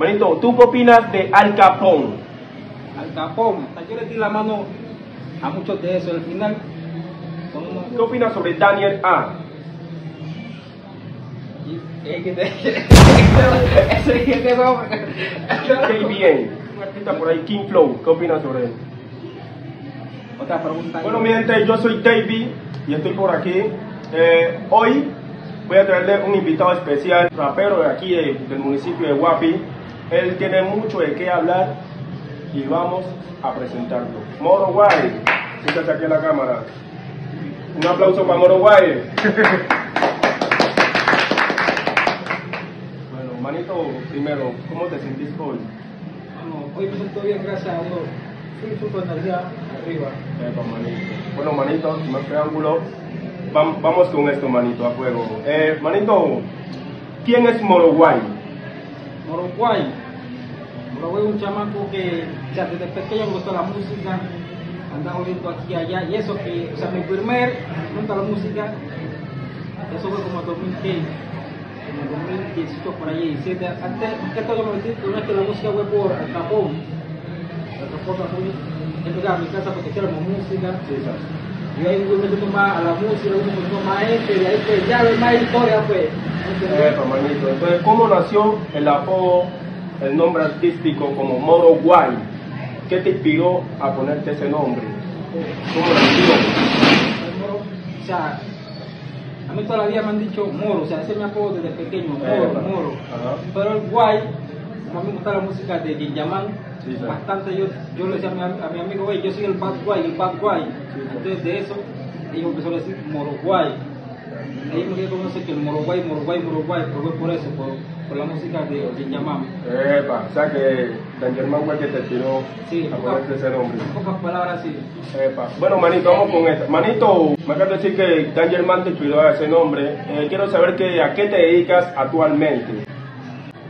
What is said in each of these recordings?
Manito, ¿tú qué opinas de Al Capone? Al Capón, hasta yo le di la mano a muchos de esos. Al final, son unos. ¿Qué opinas sobre Daniel A? va- KBN, un artista por ahí, King Flow, ¿qué opinas sobre él? Otra pregunta. Bueno, mi gente, yo soy Davey y estoy por aquí. Eh, hoy voy a traerle un invitado especial, rapero de aquí de- del municipio de Guapi. Él tiene mucho de qué hablar y vamos a presentarlo. Moro Guay, siéntate aquí en la cámara. Un aplauso para Moro Guay. bueno, manito, primero, ¿cómo te sentís hoy? Bueno, hoy me siento bien, gracias a Dios. Fui super energía arriba. Epa, manito. Bueno, manito, sin más preámbulo, vam- vamos con esto, manito, a fuego. Eh, manito, ¿quién es Moroguay? Moroguay. Moroguay es un chamaco que, o sea, desde pequeño me gustó la música, andaba oyendo aquí y allá, y eso que, o sea, mi primer nunca la música, eso fue como 2015, como 2018 por ahí, 17. Antes, esto yo me metí, una vez que la música fue por Al Capón, Al Capón, Capón, él llegaba a mi casa porque queríamos música, y ahí fui metiendo más a la música, fui metiendo más gente, y ahí pues ya ves más historia pues. Epa, manito. Entonces, ¿cómo nació el apodo, el nombre artístico como Moroguay? ¿Qué te inspiró a ponerte ese nombre? ¿Cómo moro, o sea, a mí toda la vida me han dicho moro, o sea, ese es mi apodo desde pequeño, moro, Epa. moro. Ajá. Pero el guay, como a mí me gusta la música de Guillamán, Sí, sí. bastante yo, yo le decía a mi, a mi amigo, "Wey, yo soy el bad guay, el bad guay. Sí. Entonces de eso, ellos empezaron a decir moro guay. Ahí me quedé con eso que el moro guay, moro guay, moro guay, pero fue por eso, por, por la música de Guillamán. Epa, o sea que Dan Germán fue el que te tiró Sí, a ponerte ese nombre. En pocas palabras, sí. Epa. Bueno, manito, vamos con esto. Manito, me acabas de decir que Dan Germán te inspiró a ese nombre. Eh, quiero saber que, a qué te dedicas actualmente.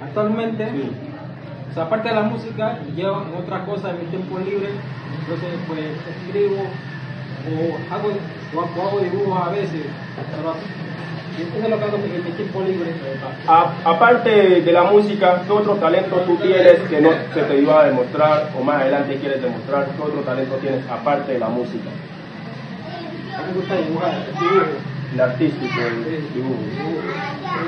Actualmente, Sí. O sea, aparte de la música, llevo en otras cosas en mi tiempo libre. Entonces, pues escribo o hago, o hago- dibujos a veces. Pero eso es lo que hago en mi tiempo libre. A- aparte de la música, ¿qué otro talento tú tienes que no se te iba a demostrar o más adelante quieres demostrar? ¿Qué otro talento tienes aparte de la música? A mí me gusta dibujar. El artístico, el dibujo.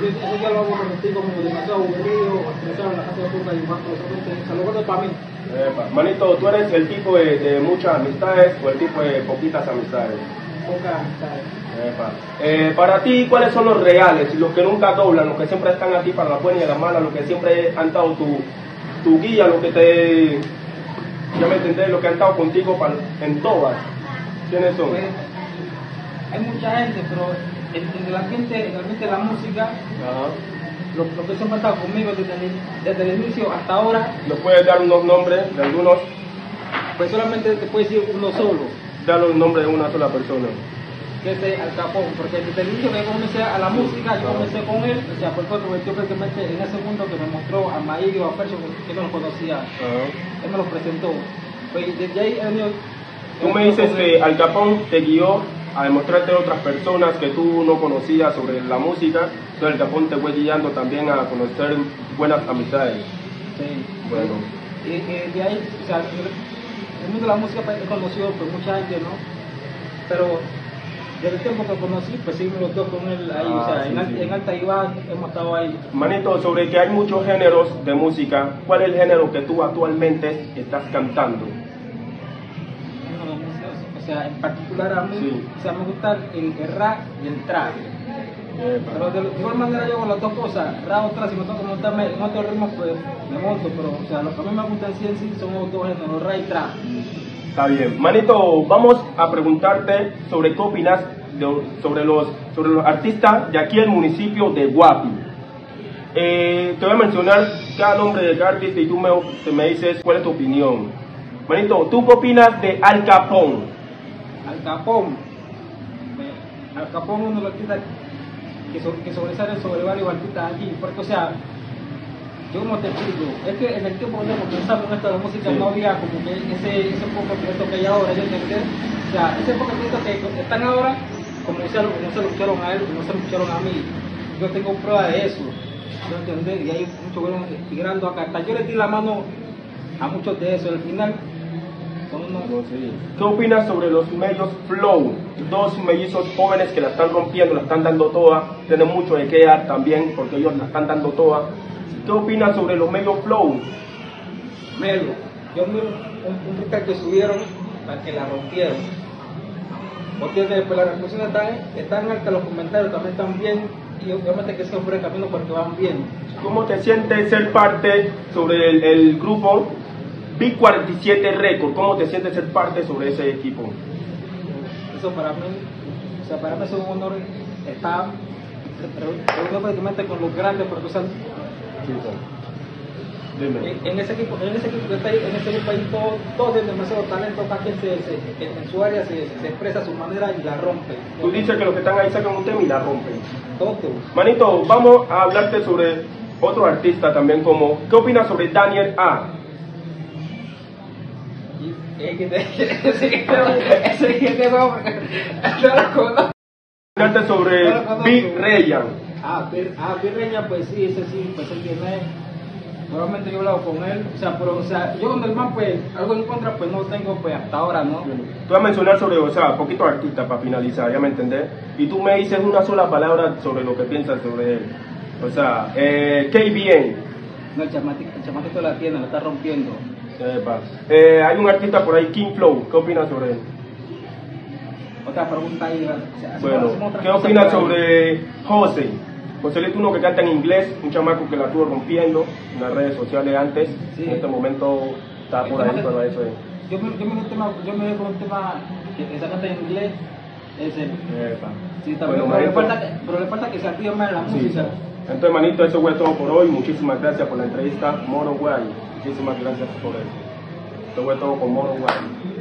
Eso ya lo hago cuando estoy como demasiado aburrido, estresado en la casa de turca dibujando. solamente, O sea, lo guardo para mí. Epa. Manito, ¿tú eres el tipo de, de muchas amistades o el tipo de poquitas amistades? Pocas amistades. Eh, para ti, ¿cuáles son los reales? Los que nunca doblan, los que siempre están aquí para la buena y la mala, los que siempre han estado tu, tu guía, los que te. Ya me entendés, los que han estado contigo para- en todas. ¿Quiénes son? Pues, hay mucha gente, pero en, en el ambiente, en el ambiente de la música, Ajá. Los, los que han estado conmigo desde el, desde el inicio hasta ahora, ¿Nos puedes dar unos nombres de algunos? pues solamente te puedo decir uno solo, Dar los nombres de una sola persona. que es Al Capón, porque desde el inicio que yo comencé a la música, yo comencé con él, o sea, por fue yo prácticamente en ese mundo que me mostró a Maírio, a Percio, que no los conocía, Ajá. él me los presentó. Pues desde ahí venido... Tú me dices que Al Capón te guió a demostrarte a otras personas que tú no conocías sobre la música, entonces Al Capón te fue guiando también a conocer buenas amistades. Sí. Bueno. Y, de ahí, o sea, el mundo de la música he conocido por mucha gente, ¿no? Pero desde el tiempo que conocí, pues seguimos los dos con él ahí, o Ah, sea, sí, en, sí. en alta y baja hemos estado ahí. Manito, sobre que hay muchos géneros de música, ¿cuál es el género que tú actualmente estás cantando? Uno de los músicos, O sea, en particular a mí, Sí. o sea, me gusta el, el rap y el trap. Pero de, de igual manera yo con las dos cosas, rap o trap, si me toca montarme en otro ritmo, pues me monto, pero o sea, lo que a mí me gusta en sí en sí son los dos géneros, rap y trap. Está bien. Manito, vamos a preguntarte sobre qué opinas de- sobre, los, sobre los artistas de aquí del municipio de Guapi. Eh, te voy a mencionar cada nombre de cada artista y tú me, te me dices cuál es tu opinión. Manito, ¿tú qué opinas de Al Capón? Capón. eh, Al Capón uno de los artistas que, so- que sobresalen sobre varios artistas aquí. Porque, o sea, yo como te explico, es que en el tiempo cuando comenzamos en esto de la música Sí. no había como que ese, ese poco proyecto que hay ahora, ¿ya entendés? O sea, ese poco proyecto que están ahora, como se, como se lo escucharon a él, como se lo escucharon a mí. Yo tengo prueba de eso. O ¿no entendés? Y hay muchos buenos tirando acá. Hasta yo le di la mano a muchos de esos. Al final. ¿Qué opinas sobre los medios Flow? Dos mellizos jóvenes que la están rompiendo, la están dando toda. Tienen mucho de qué dar también porque ellos la están dando toda. ¿Qué opinas sobre los medios Flow? Melo, yo miro un, un que subieron para que la rompieron. Porque después las respuestas están, están altas, los comentarios también están bien. Y obviamente que siempre el camino porque van bien. ¿Cómo te sientes ser parte sobre el, el grupo Big 47 Record? ¿Cómo te sientes ser parte sobre ese equipo? Eso para mí, o sea, para mí es un honor estar reunido prácticamente con los grandes profesores. Dime. En, en ese equipo, en ese equipo que está ahí, en ese grupo ahí todos todo tienen demasiado talento, cada quien se, se- en, en su área se, se expresa a su manera y la rompe. Tú dices que los que están ahí sacan un tema y la rompen. Todo. Manito, vamos a hablarte sobre otro artista también como... ¿Qué opinas sobre Daniel A? Y es que te, ese que te, ese que te va no lo conozco. Hablarte sobre lo. Big Rayan. Ah, Bir- ah, Birreña, pues sí, ese sí, pues él tiene. Probablemente yo he hablado con él, o sea, pero, o sea, yo con el man, pues, algo en contra, pues no tengo, pues hasta ahora, ¿no? Te voy a mencionar sobre, o sea, poquito artista para finalizar, ya me entendés. Y tú me dices una sola palabra sobre lo que piensas sobre él. O sea, eh, KBN. No, el chamatito, el chamatito la tiene, la está rompiendo. Epa. Eh, hay un artista por ahí, King Flow. ¿Qué opinas sobre él? Otra pregunta ahí, Bueno, ¿qué opinas sobre José? José es uno que canta en inglés, un chamaco que la estuvo rompiendo en las redes sociales antes. Sí. En este momento está por ahí, pero eso es. Yo me, yo me, un tema, yo me con un tema que, se canta en inglés, ese. Epa. Sí, también, Bueno, pero, le falta, que- pero le falta que se active más la Sí. Entonces, manito, eso fue todo por hoy. Muchísimas gracias por la entrevista. Mono Guay. Muchísimas gracias por eso. Esto fue todo con Mono Guay.